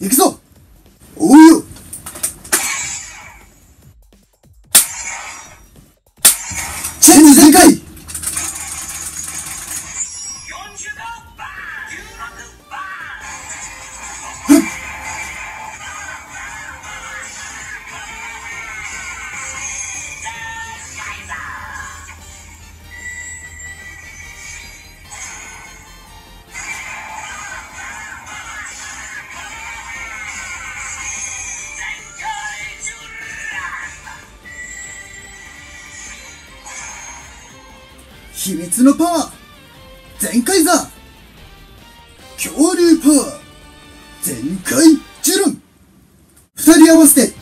行くぞ。おうよ。チェンジ全開。40度秘密のパワー全開ザ恐竜パワー全開ジュロン。二人合わせて